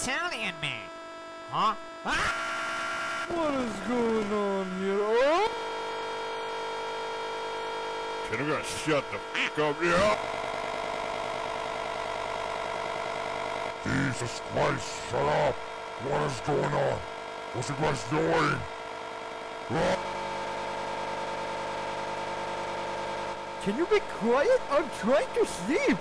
Italian man. Huh? Ah! What is going on here? Oh! Can I guys shut the fuck up, yeah? Jesus Christ, shut up! What is going on? What's the guys doing? Can you be quiet? I'm trying to sleep.